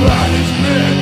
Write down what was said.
punishment